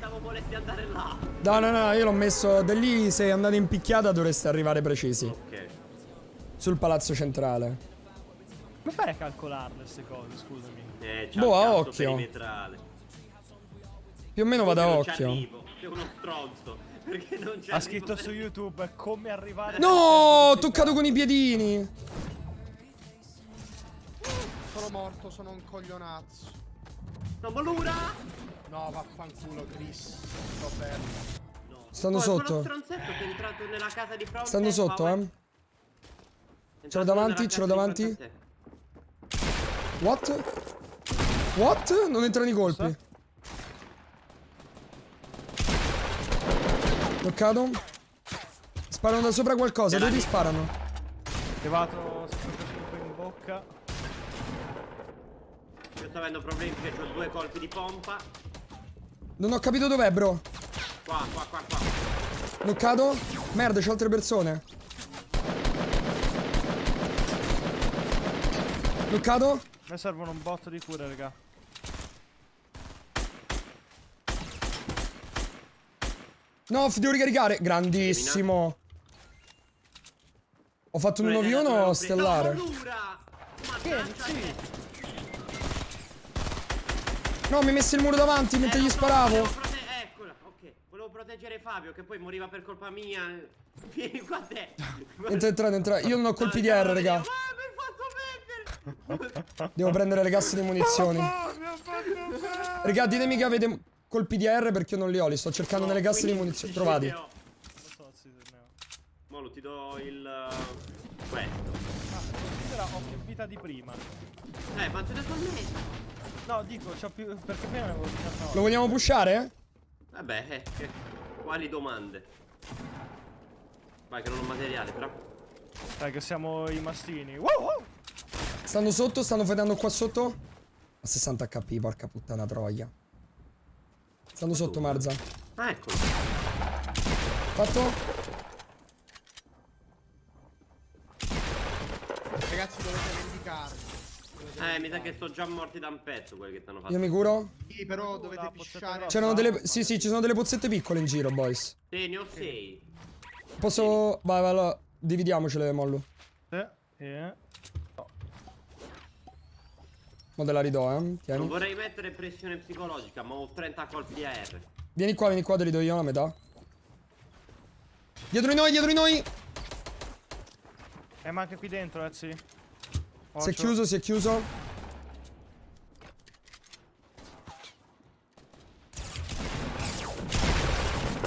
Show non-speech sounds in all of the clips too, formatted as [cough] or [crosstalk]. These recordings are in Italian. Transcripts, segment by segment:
pensavo volessi andare là. No, no, no, io l'ho messo da lì. Se andate in picchiata dovreste arrivare precisi. Ok. Sul palazzo centrale. Come fai a calcolarle queste cose, scusami? Eh, Boh, a occhio. perimetrale. Più o meno vado a occhio. Sei uno stronzo. Perché non c'è Ha scritto su YouTube come arrivare No, ho toccato con i piedini. Sono morto, sono un coglionazzo. No, Molura! No, vaffanculo, Chris. Sto fermo. Stanno Oh, è sotto. quello stronzetto che è entrato nella casa di fronte. Stanno sotto, eh. Ce l'ho davanti, ce l'ho davanti. What? What? Non entrano i colpi. Toccato. Sparano da sopra qualcosa. Dove ti sparano? Arrivato 65 in bocca. Io sto avendo problemi perché ho due colpi di pompa. Non ho capito dov'è, bro. Qua, qua, qua, qua. Toccato? Merda, c'è altre persone. Toccato? A me servono un botto di cure, raga. No, devo ricaricare. Grandissimo. Ho fatto un 1v1 No, stellare. No, mi hai messo il muro davanti mentre Eh, gli lo so, sparavo. volevo prote- Eccola, ok. Volevo proteggere Fabio che poi moriva per colpa mia. [laughs] Vieni qua te. Entra, entra, entra. Io non ho colpi di R, raga. Ah, mi hai fatto mettere! Devo prendere le casse di munizioni. [laughs] Raga, ditemi che avete colpi di R perché io non li ho. Li sto cercando nelle casse di munizioni. [laughs] Trovati. Non so se ne ho. Molo, ti do il... uh, Questo. Considera ho più vita di prima. Eh, ma te ne so me. No, dico, c'ho più. Perché prima ne avevo 19. Lo vogliamo pushare? Vabbè, eh, che... quali domande? Vai che non ho materiale, però. Dai, che siamo i mastini. Wow, wow. Stanno sotto, stanno fedendo qua sotto. A 60 HP, porca puttana troia. Stanno sotto, Marza. Ah, eccolo. Fatto? Ragazzi, dovete vendicarvi. Eh, mi sa che sto già morti da un pezzo quelli che ti hanno fatto. Io mi curo? Sì, però dovete pisciare. C'erano delle... Sì, sì, ci sono delle pozzette piccole in giro, boys. Sì, ne ho sei. Posso... Vai, vai, allora. Dividiamocele, Mollo. Eh, eh. Mo te la ridò, eh. Non Tieni. vorrei mettere pressione psicologica, ma ho 30 colpi AR. Vieni qua, vieni qua, te li do io la metà. Dietro di noi, dietro di noi! Eh, ma anche qui dentro, eh, sì. Si è chiuso, si è chiuso.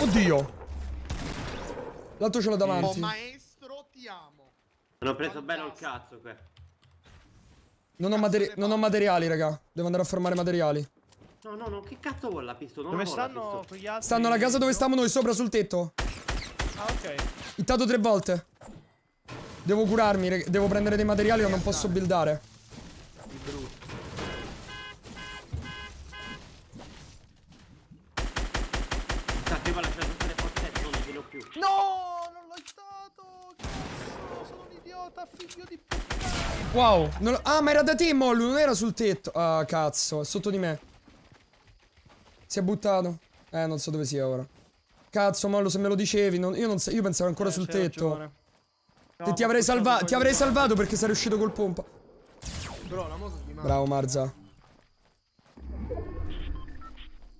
Oddio! L'altro ce l'ho Oh, davanti. maestro, ti amo. Non ho preso bello il cazzo qua. Non ho, materi- non ho materiali, raga. Devo andare a formare materiali. No, no, no, che cazzo vuole la pistola? Dove stanno quegli altri? Stanno alla casa dove stiamo noi, sopra sul tetto. Ah, ok. Hittato tre volte. Devo curarmi, devo prendere dei materiali che non posso buildare. Lasciato stare pozzetto, non più. No, non l'ho stato. Cazzo, sono un idiota, figlio di puttana. Wow. non lo- Ah, ma era da te, Mollu, non era sul tetto. Ah, cazzo, è sotto di me. Si è buttato. Eh, non so dove sia ora. Cazzo, Mollu, se me lo dicevi, non- io, non io pensavo ancora Eh, sul tetto. ragione. No, Te- ti, ma avrei salva- ti avrei salvato perché sei uscito col pompa. Bro, la moto di. Bravo, Marza.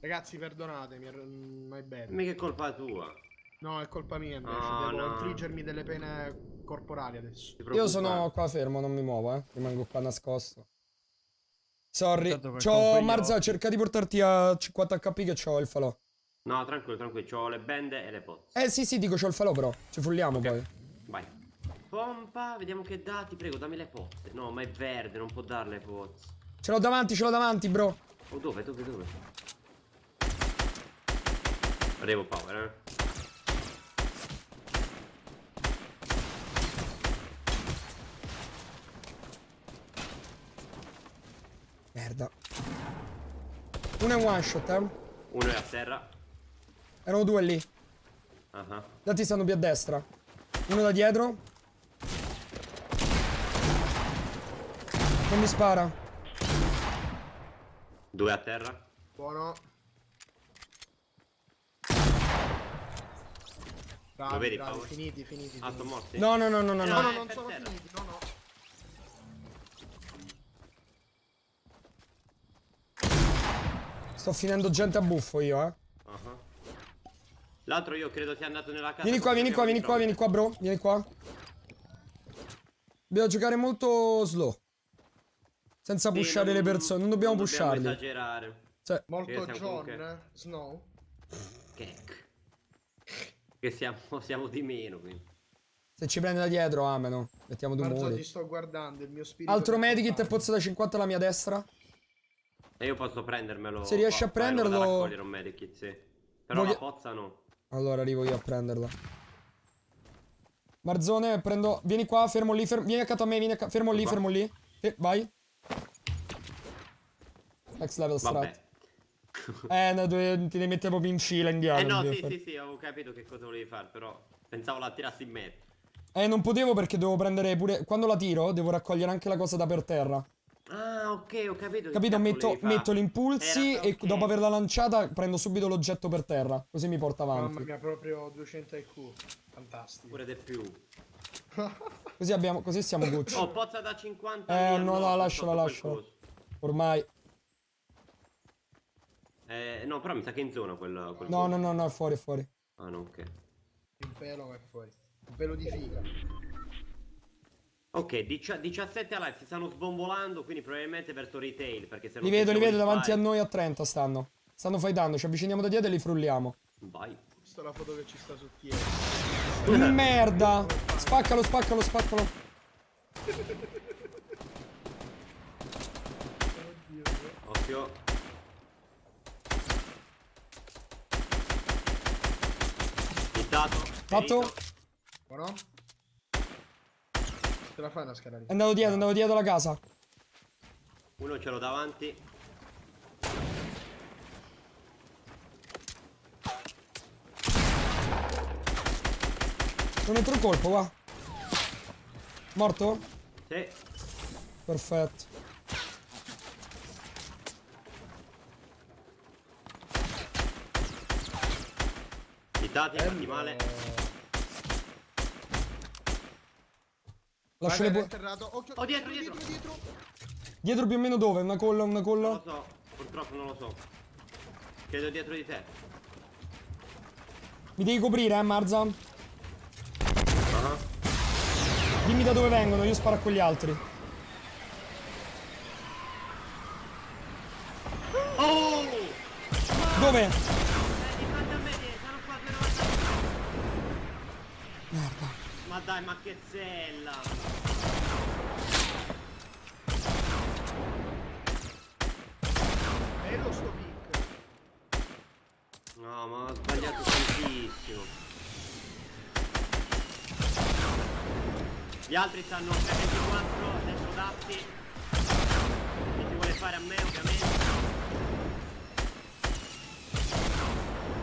Ragazzi, perdonatemi, er- mm, my bad. Mica è colpa tua. No, è colpa mia invece. No, Devo no. infliggermi delle pene corporali adesso. Io sono qua fermo, non mi muovo, eh. Rimango qua nascosto. Sorry. C'ho Marza, cerca di portarti a 50 HP che c'ho il falò. No, tranquillo, tranquillo, ho le bende e le pozze. Eh sì, sì, dico c'ho il falò però. Ci folliamo poi. Vai. Pompa, vediamo che dà, ti prego, dammi le pozze. No, ma è verde, non può dare le pozze. Ce l'ho davanti, ce l'ho davanti, bro. Oh, dove, dove, dove? Arrivo power, eh. Merda. Uno è one shot, eh. Uno è a terra. Erano due lì. Ah ah. Gli altri stanno più a destra. Uno da dietro. Non mi spara. Due a terra. Buono. Bravi, Lo vedi, bravi, finiti, finiti. Ah, sono finiti. morti? No, no, no, no, no. No, no. no, Eh, non sono terra. finiti, no, no. Sto finendo gente a buffo io, eh. Ah ah. L'altro io credo sia andato nella casa. Vieni qua, vieni qua, vieni qua, vieni qua, bro. Vieni qua. Dobbiamo giocare molto slow. Senza Sì, pushare le persone. Non dobbiamo non pusharli. esagerare. Cioè, Molto John, comunque- Snow. Che, che siamo, [laughs] siamo di meno, quindi. se ci prende da dietro, ameno. Mettiamo due ti muri. sto guardando, il mio spirito. Altro medikit e pozzo da 50 alla mia destra. E io posso prendermelo. Se riesci a prenderlo- raccogliere un medikit, sì. Però Voglio- la pozza no. Allora arrivo io a prenderla. Marzone, prendo. Vieni qua, fermo lì. fermo- Vieni accanto a me, vieni accanto. Fermo lì, Qua. fermo lì. Fe- vai. Next level strat. [laughs] Eh, no, dove ti devi mettere proprio in fila indiano. Eh no, sì, fare. sì, sì, avevo capito che cosa volevi fare, però pensavo la tirassi in mezzo. Eh, non potevo perché devo prendere pure. Quando la tiro, devo raccogliere anche la cosa da per terra. Ah, ok, ho capito. Capito? Metto, metto gli impulsi Era- e dopo averla lanciata prendo subito l'oggetto per terra. Così mi porta Mamma avanti. mia, proprio 200 IQ. Fantastico. Pure di più. [laughs] Così, abbiamo, così siamo Gucci. Oh, pozza da 50 Eh, no, no, lasciala, lasciala. Ormai. Eh, no, però mi sa che è in zona quel, quel No, no, no, no, è fuori, è fuori. Ah, no, ok. Un pelo è fuori. Un pelo di figa. Ok, dici- 17 a live si stanno sbombolando, quindi probabilmente verso retail, perché se Li non vedo, li vedo davanti a noi a 30 stanno. Stanno fightando, ci avviciniamo da dietro e li frulliamo. Vai. Questa è la foto che ci sta su Tier. Merda! Spaccalo, spaccalo, spaccalo. Oddio. Occhio. Hittato. Fatto? Buono? Ce la fai una scala lì? È andato dietro, è andato dietro la casa. Uno ce l'ho davanti. Un colpo, va. Morto? Sì. Perfetto. Hittati, fatti male. Lascio Vai, le atterrato. Occhio, Oh, dietro, dietro. dietro, dietro. Dietro più o meno dove? Una colla, una Non colla? lo so, purtroppo non lo so. Credo dietro di te. Mi devi coprire, eh, Marza? Ah. Dimmi da dove vengono, io sparo a quegli altri. Oh! Dove? Ma dai, ma che zella! Bello sto pick. No, ma ho sbagliato tantissimo. Gli altri stanno a 324 dentro dappi. Chi si vuole fare a me, ovviamente.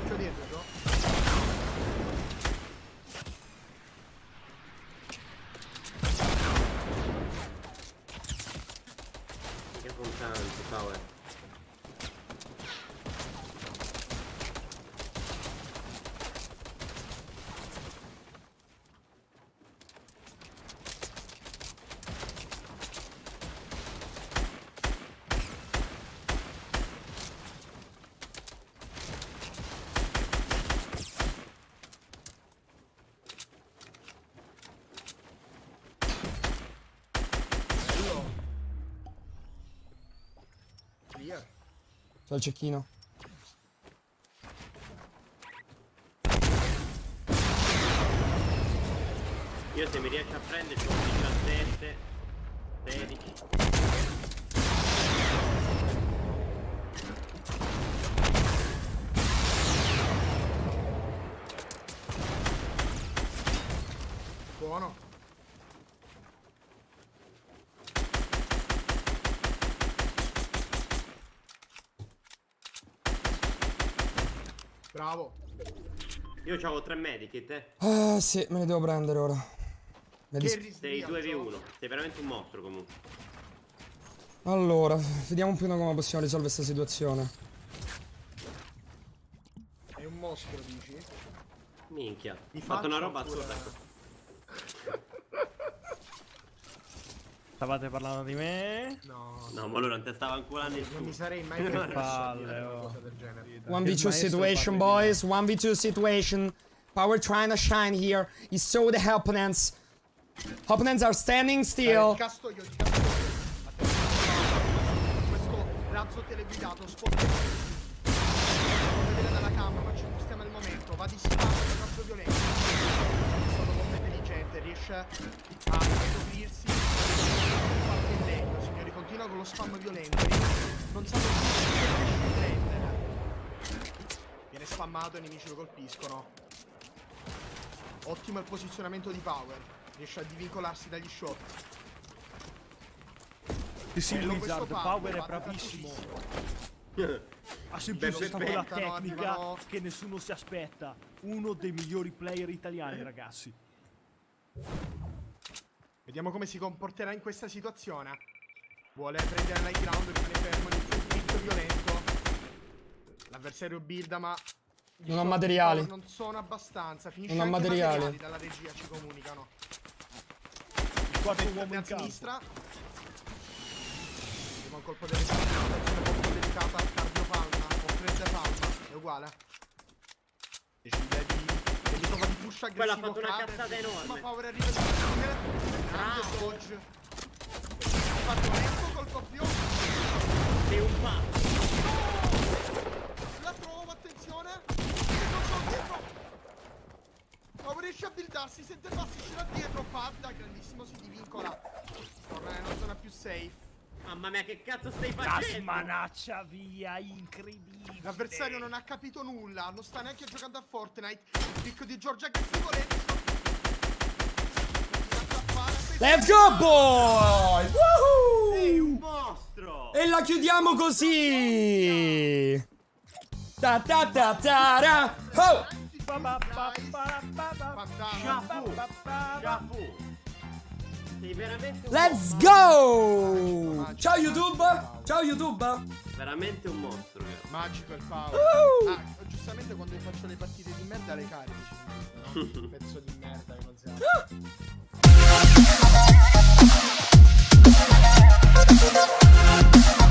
Occhio dietro, no? Che contanti, Power. Bello. Clear. C'è il cecchino. Io se mi riesci a prendere c'ho 17, 16. Buono. Bravo. Io avevo tre medikit, eh. Ah, sì, me ne devo prendere ora. Dis- Sei risvio. 2v1. Sei veramente un mostro comunque. Allora, vediamo un po' come possiamo risolvere questa situazione. È un mostro, dici? Minchia. Mi Ho fatto una roba assurda. Stavate parlando di me? No. No, ma allora non te stava ancora Non nessuno. mi sarei mai [laughs] permesso di palle, dire una oh. cosa del genere. 1v2 situation, boys. 1v2 situation. Power trying to shine here. He saw the opponents. Opponents are standing still. Questo razzo teleguidato sposta Non vedere dalla camera, ma ci gustiamo il momento. Va di spazio, è troppo violento. Sono molto riesce a scoprirsi qualche legno. Signori, continua con lo spam violento. Non sanno più prendere. Viene spammato e i nemici lo colpiscono. Ottimo il posizionamento di Power. Riesce a divincolarsi dagli shot. Sì, sì, Wizard, Power è bravissimo. Ha sempre questa quella tecnica arrivano- che nessuno si aspetta. Uno dei migliori player italiani, ragazzi. Vediamo come si comporterà in questa situazione. Vuole prendere l'high ground, rimane fermo nel conflitto violento. L'avversario builda ma... Non shot materiali. Non sono abbastanza. Finisce Non anche materiali. dalla regia ci comunicano. Il quarto uomo in a campo. sinistra. Vediamo un colpo delle situazione molto delicata. Cardio palma. O fredda palma. È uguale. Decide di. E mi trova di push aggressivo. Quello ha fatto una cazzata enorme. Ma Power arriva di. Grande dodge. Ha fatto un ecco colpo più. Sei un pazzo. La trovo, attenzione. Non so dietro. Power riesce a buildarsi, sente passi, ce l'ha dietro. Parda, grandissimo, si divincola. Torna nella zona più safe. Mamma mia, che cazzo stai facendo? Gasmanaccia via, incredibile. L'avversario non ha capito nulla, non sta neanche giocando a Fortnite. Il picco di Giorgia aggressivo lento. Let's go, boys! Sei Woohoo! un mostro. E la chiudiamo così! Ta ta ta ta ra! Oh! Chapeau. Chapeau. Let's go! Ciao YouTube! Ciao YouTube! Veramente un mostro, ragazzi. Magico il Paolo. Uh! Ah, giustamente quando faccio le partite di merda le carico. [laughs] No? Pezzo di merda che non si ha. [laughs]